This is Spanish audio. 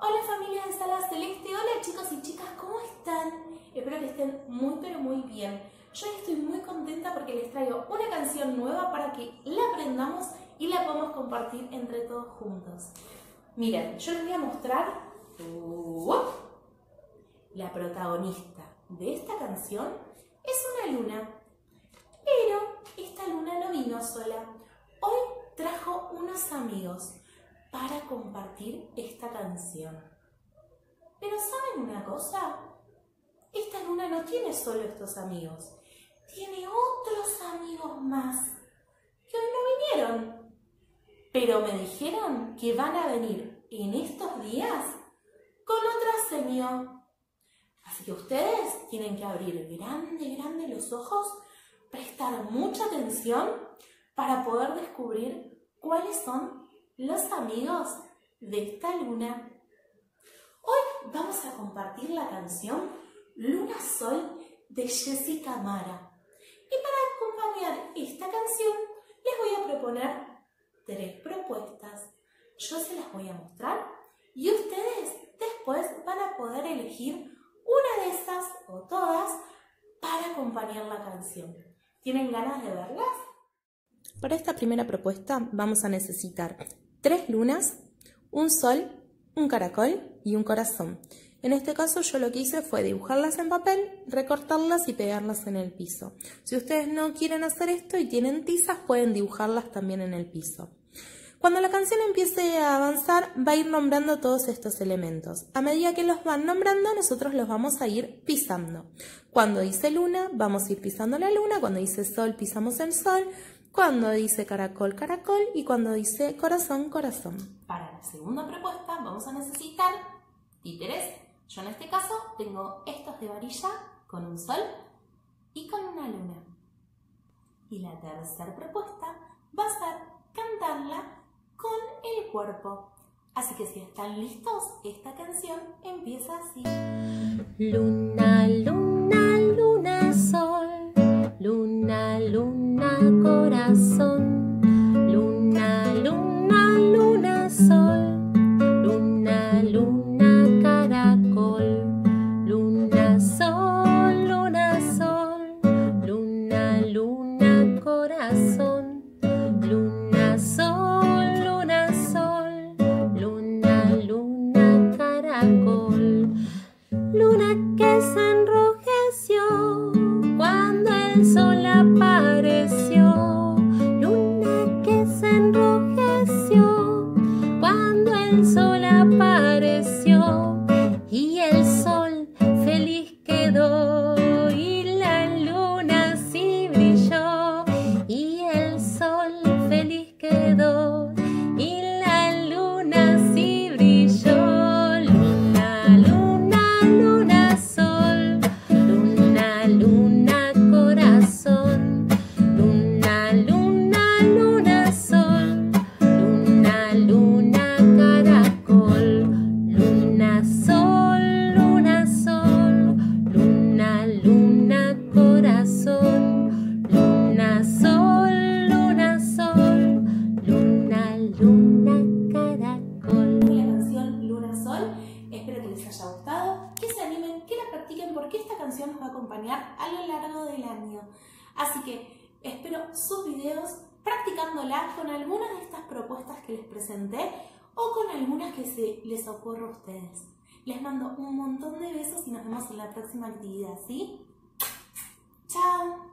Hola familia de Sala Celeste, hola chicos y chicas, ¿cómo están? Espero que estén muy pero muy bien. Yo estoy muy contenta porque les traigo una canción nueva para que la aprendamos y la podamos compartir entre todos juntos. Miren, yo les voy a mostrar la protagonista de esta canción es una luna, pero esta luna no vino sola. Hoy trajo unos amigos para compartir esta canción. Pero ¿saben una cosa? Esta luna no tiene solo estos amigos, tiene otros amigos más que hoy no vinieron. Pero me dijeron que van a venir en estos días con otra señor. Así que ustedes tienen que abrir grande, grande los ojos, prestar mucha atención para poder descubrir cuáles son los amigos de esta luna. Hoy vamos a compartir la canción Luna Sol de Jessica Mara. Y para acompañar esta canción les voy a proponer tres propuestas. Yo se las voy a mostrar y ustedes después van a poder elegir una de estas o todas para acompañar la canción. ¿Tienen ganas de verlas? Para esta primera propuesta vamos a necesitar tres lunas, un sol, un caracol y un corazón. En este caso yo lo que hice fue dibujarlas en papel, recortarlas y pegarlas en el piso. Si ustedes no quieren hacer esto y tienen tizas, pueden dibujarlas también en el piso. Cuando la canción empiece a avanzar, va a ir nombrando todos estos elementos. A medida que los van nombrando, nosotros los vamos a ir pisando. Cuando dice luna, vamos a ir pisando la luna. Cuando dice sol, pisamos el sol cuando dice caracol, caracol y cuando dice corazón, corazón. Para la segunda propuesta vamos a necesitar títeres. Yo en este caso tengo estos de varilla con un sol y con una luna. Y la tercera propuesta va a ser cantarla con el cuerpo. Así que si están listos, esta canción empieza así. Luna, luna, canción nos va a acompañar a lo largo del año. Así que espero sus videos practicándola con algunas de estas propuestas que les presenté o con algunas que se les ocurra a ustedes. Les mando un montón de besos y nos vemos en la próxima actividad, ¿sí? ¡Chao!